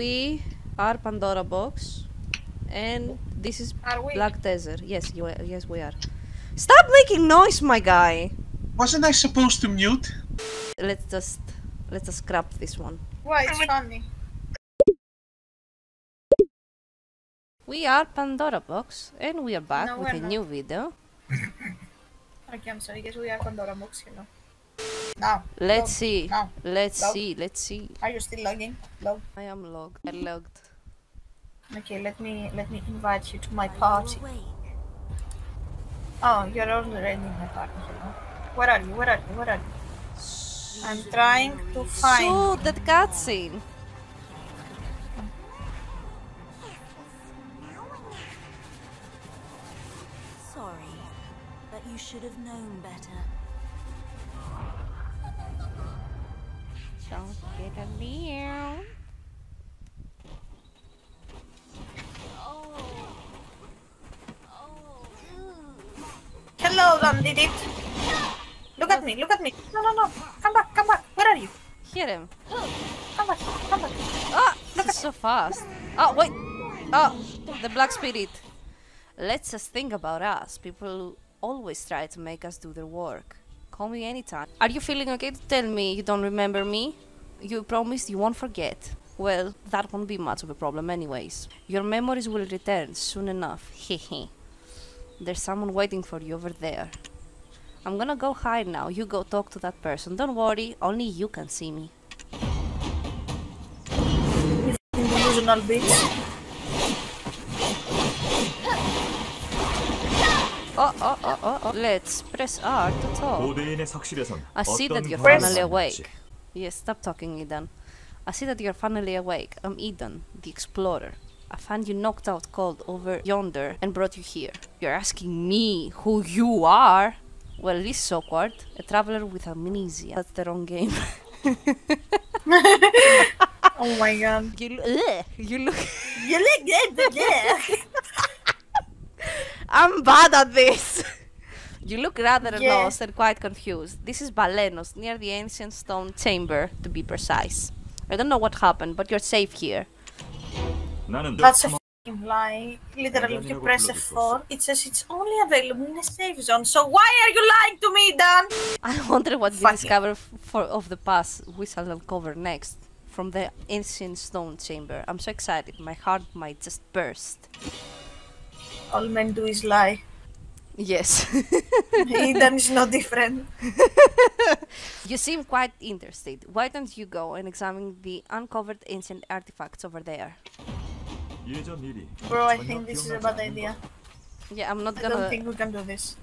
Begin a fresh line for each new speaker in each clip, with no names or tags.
We are Pandora Box, and this is
Are we?
Black Desert. Yes, you are, yes we are. Stop making noise, my guy.
Wasn't I supposed to mute?
Let's just let's just scrap this one.
Why? It's funny.
We are Pandora Box, and we are back
No,
with a
not.
new video.
Okay, I'm sorry. Yes, we are Pandora Box, you know. Now.
Let's
log.
see.
Now.
Let's
Log.
see. Let's see.
Are you still logging? Log.
I am logged. I logged.
Okay, let me let me invite you to my party. Oh, you're already in my party, you. Where are you? Where are you? Where are you? I'm trying to find.
So that cutscene.
Sorry, but you should have known better.
Don't get a meow.
Hello, Don did it. Look at me. Look at me. No, no, no. Come back. Come back. Where are you?
Hit him.
Come back. Come back.
Ah, this is so fast. Oh, wait. Oh, the black spirit. Let's just think about us. People always try to make us do their work. Call me anytime. Are you feeling okay to tell me you don't remember me? You promised you won't forget. Well, that won't be much of a problem anyways. Your memories will return soon enough. Hehe. There's someone waiting for you over there. I'm gonna go hide now. You go talk to that person. Don't worry, only you can see me. Oh, oh, oh, oh, oh. Let's press R to talk. I see that you're finally awake. Yes, stop talking, Eden. I see that you're finally awake. I'm Eden, the explorer. I found you knocked out cold over yonder and brought you here. You're asking me who you are? Well, this is awkward. A traveler with amnesia. That's the wrong game.
oh my god.
You, ugh, you look.
you look.
I'm bad at this. you look rather
yeah.
lost and quite confused. This is Balenos, near the ancient stone chamber, to be precise. I don't know what happened, but you're safe here.
That's a f***ing lie. Literally, if you press F4, it says it's only available in a safe zone. So why are you lying to me, Dan?
I wonder what
Fuck you
discover for, of the past we shall uncover next from the ancient stone chamber. I'm so excited. My heart might just burst
all men do is lie.
Yes.
Eden is no different.
you seem quite interested. Why don't you go and examine the uncovered ancient artifacts over there?
Bro, I think this is a bad idea.
Yeah, I'm not gonna.
I don't think we can do this.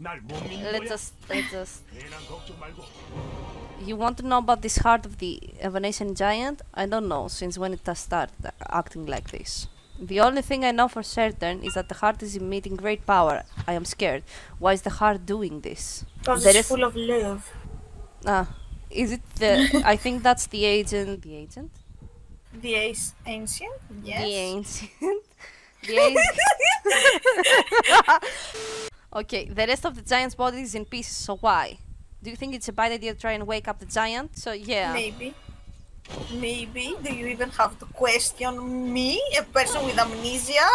Let's just. Let's just. You want to know about this heart of the Evanescent giant? I don't know, since when it has started acting like this. The only thing I know for certain is that the heart is emitting great power. I am scared. Why is the heart doing this?
Because it's full of love.
Ah, is it the? I think that's the agent. The agent?
The ace ancient? Yes.
The ancient. the ancient. okay, the rest of the giant's body is in pieces. So why? Do you think it's a bad idea to try and wake up the giant? So yeah.
Maybe. Maybe. Do you even have to question me, a person with amnesia?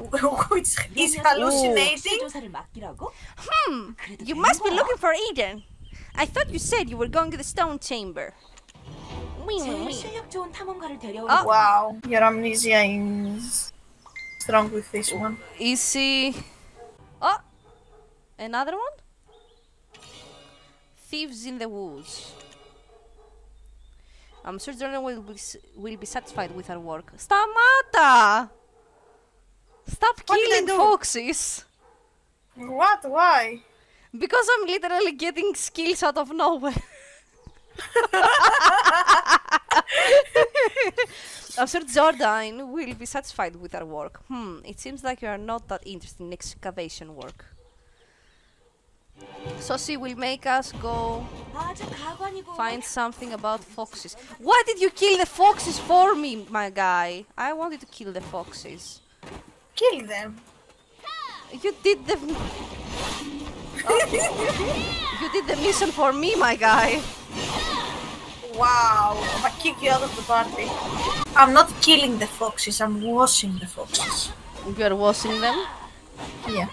Which is hallucinating?
Hmm. You must be looking for Eden. I thought you said you were going to the stone chamber. Oh.
Wow, your amnesia is strong with this one.
Easy. Oh! Another one? Thieves in the woods. I'm sure Jordan will be, will be satisfied with our work. Stamata! Stop
What
killing foxes!
What? Why?
Because I'm literally getting skills out of nowhere. I'm sure Jordan will be satisfied with our work. Hmm, it seems like you are not that interested in excavation work. So she will make us go find something about foxes. Why did you kill the foxes for me, my guy? I wanted to kill the foxes.
Kill them.
You did the... You did the mission for me, my guy.
Wow, I kick you out of the party. I'm not killing the foxes, I'm washing the foxes.
You're washing them?
Yeah.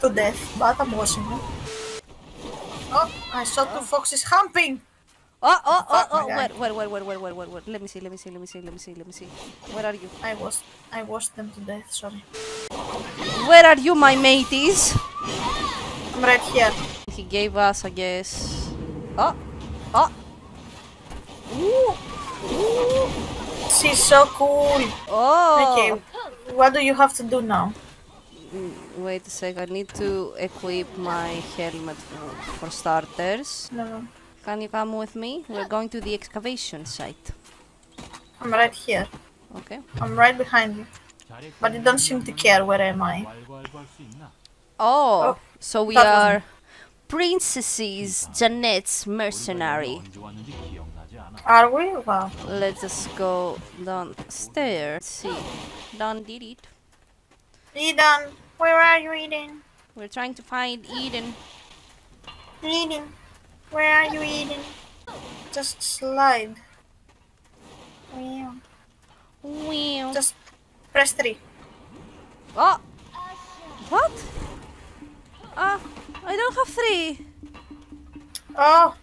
To death, but I'm washing them. Oh, I saw two oh. foxes humping!
Oh, oh, oh, oh,
guy.
where, where, where, where, where, where, where? Let me see, let me see, let me see, let me see, let me see. Where are you?
I washed, I washed them to death, sorry.
Where are you, my mateys?
I'm right here.
He gave us, I guess. Oh, oh. Ooh, ooh.
She's so cool.
Oh.
Okay, what do you have to do now?
Mm, wait a sec, I need to equip my helmet for, for starters.
No.
Can you come with me? We're going to the excavation site.
I'm right here.
Okay.
I'm right behind you. But you don't seem to care where am I.
Oh,
oh
so we are one. Princesses Janette's mercenary.
Are we? Well.
Let us go downstairs. See. Done did it.
Eden, where are you, Eden?
We're trying to find Eden.
Eden, where are you, Eden? Just slide. Yeah.
Wow.
Just press three.
Oh! What? Ah, I don't have three.
Oh,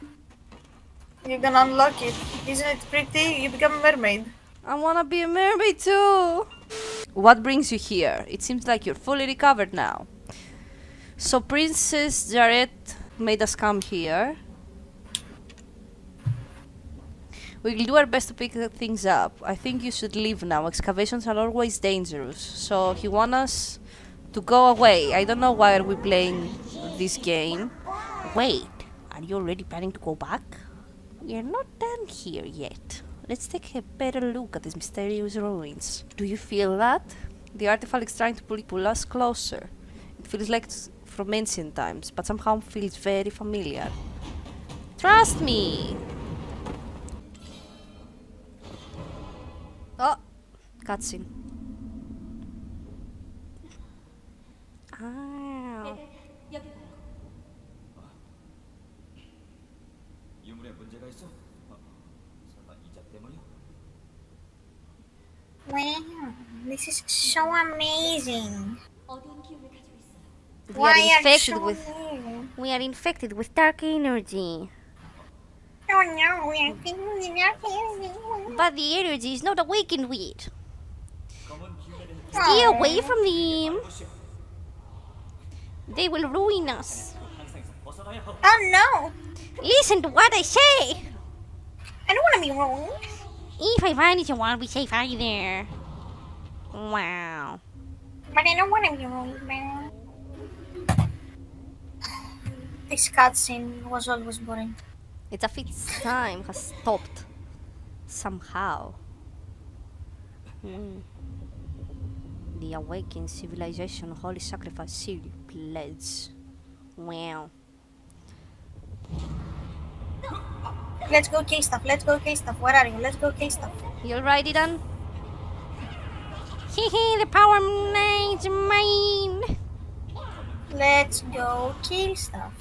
you can unlock it. Isn't it pretty? You become a mermaid.
I wanna be a mermaid too. What brings you here? It seems like you're fully recovered now. So Princess Jareth made us come here. We'll do our best to pick things up. I think you should leave now. Excavations are always dangerous. So he wants us to go away. I don't know why are we playing this game. Wait, are you already planning to go back? We're not done here yet. Let's take a better look at these mysterious ruins. Do you feel that? The artifact is trying to pull, pull us closer. It feels like it's from ancient times, but somehow feels very familiar. Trust me! Oh! Cutscene.
so amazing.
We
Why are
infected
so
with we are infected with dark energy.
Oh no, we are.
But the energy is not awakened yet. Stay oh. away from them. They will ruin us.
Oh no!
Listen to what I say!
I don't want to be wrong.
If I find it, you won't be safe either. Wow.
But I don't want to be man. This cutscene was always boring.
It's a its time has stopped. Somehow. Hmm. The awakened civilization holy sacrifice seal pledge. Wow.
Let's go kill stuff. Let's go kill stuff. Where are you? Let's go kill stuff.
You alright, Eden? Hehe, the power knight mine.
Let's go kill stuff.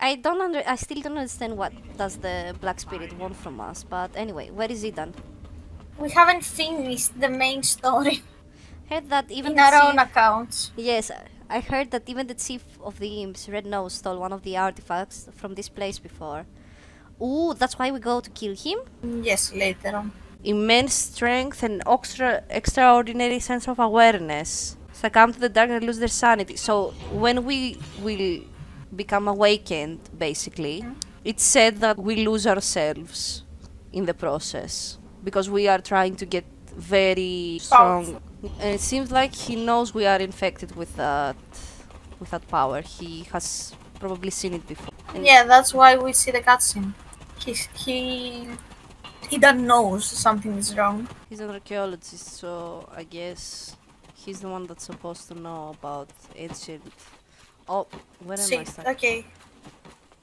I don't under. I still don't understand what does the black spirit want from us. But anyway, where is Eden?
We haven't finished the main story
Heard that even
in our own accounts.
Yes, I heard that even the chief of the imps, Red Nose, stole one of the artifacts from this place before. Ooh, that's why we go to kill him?
Yes, later on.
Immense strength and extra extraordinary sense of awareness. Succumb to the dark and lose their sanity. So when we will become awakened, basically, it's said that we lose ourselves in the process because we are trying to get very strong. And it seems like he knows we are infected with that with that power. He has probably seen it before. And
Yeah, that's why we see the cutscene. He he he doesn't knows something is wrong.
He's an archaeologist, so I guess he's the one that's supposed to know about ancient. Oh, where am
See,
I? Stuck?
okay,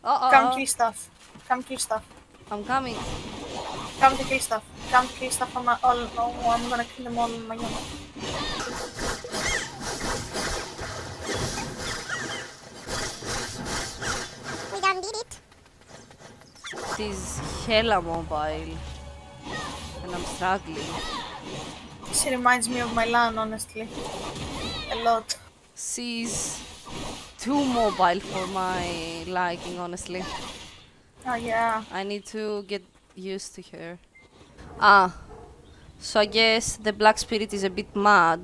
Oh, oh,
come
oh,
kill stuff. Come kill stuff.
I'm coming.
Come to kill stuff. Come to kill stuff. I'm all. Oh, I'm gonna kill them all on my own.
We done did it.
She's hella mobile. And I'm struggling.
She reminds me of my Lahn, honestly. A lot.
She's too mobile for my liking, honestly.
Oh yeah.
I need to get used to her. Ah, so I guess the Black Spirit is a bit mad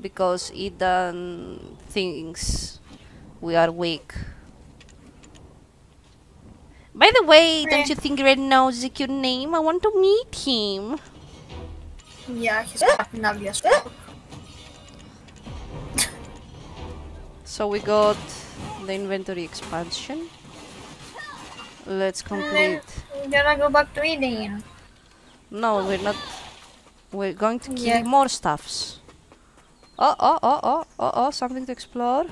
because Eden thinks we are weak. By the way, don't
Eh.
you think Red Nose is a cute name? I want to meet him.
Yeah, he's fucking as.
So we got the inventory expansion. Let's complete.
We're gonna go back to Eden.
No, we're not. We're going to kill
Yeah.
more stuffs. Oh, oh, oh, oh, oh, oh, something to explore.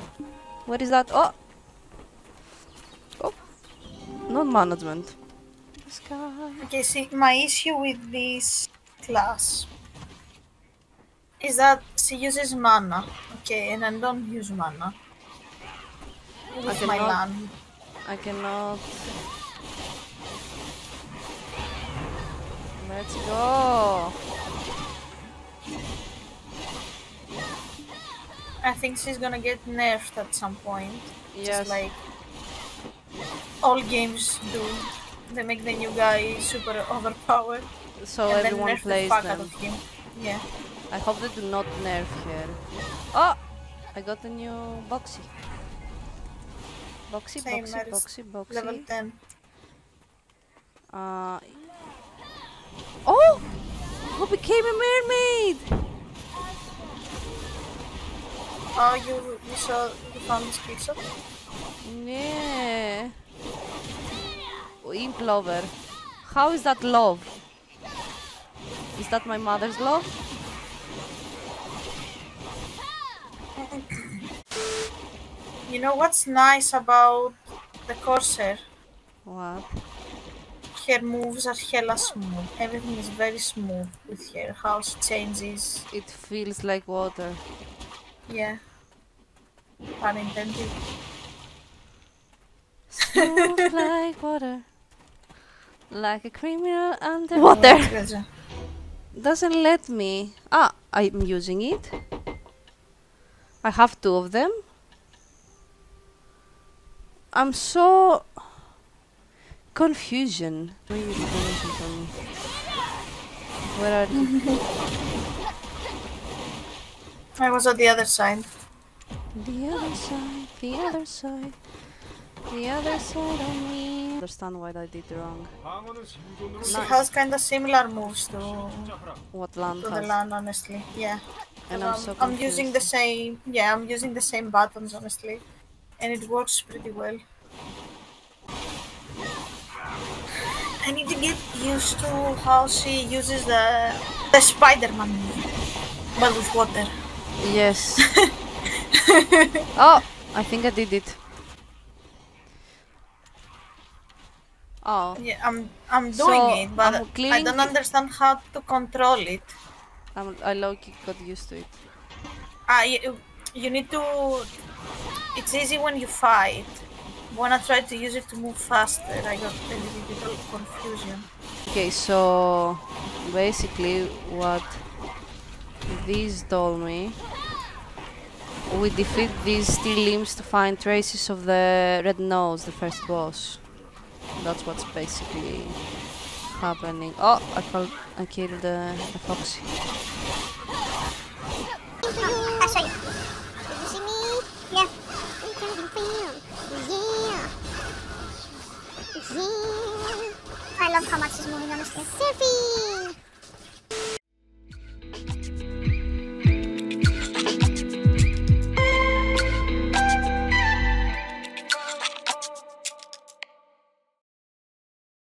What is that? Oh! Not management.
Okay, see, my issue with this class is that she uses mana. Okay, and I don't use mana. With my
cannot-
Lahn.
I cannot. Let's go!
I think she's gonna get nerfed at some point.
Yes.
Just like all games do. They make the new guy super overpowered.
so
and
everyone
then nerf
plays
the fuck
them.
out of him. Yeah.
I hope they do not nerf her. Oh! I got a new boxy. Boxy,
Same,
boxy, boxy, boxy.
Level 10.
Uh, oh! Who became a mermaid?
Oh, you you saw you found this screenshot?
Yeah. Imp lover. How is that love? Is that my mother's love?
You know what's nice about the Corsair?
What?
Her moves are hella smooth. Everything is very smooth with her. How she changes.
It feels like water.
Yeah. Pun intended.
Smooth like water. Like a criminal under water. Doesn't let me. Ah, I'm using it. I have two of them. I'm so confusion. Maybe it's confusion for me. Where are you?
I was on the other side.
The other side, the other side, the other side on me. Understand what I did wrong.
She has kind of similar moves to
what Lahn?
to
has.
the Lahn, honestly. Yeah.
And
um,
I'm, I'm, so
I'm using the same. Yeah, I'm using the same buttons, honestly, and it works pretty well. I need to get used to how she uses the the Spider-Man, but with water.
Yes. oh, I think I did it. Oh,
Yeah, I'm I'm
So,
doing it, but I don't understand how to control it.
I'm, I low-key got used to it.
Ah, I you need to. It's easy when you fight. When I tried to use it to move faster, I got a little bit of confusion.
Okay, so basically what these told me, we defeat these steel limbs to find traces of the red nose, the first boss. That's what's basically happening. Oh, I called, I killed the, the.
I'll show you. Did you see me? Yeah. Yeah. Yeah. I love how much he's moving on the. Surfing!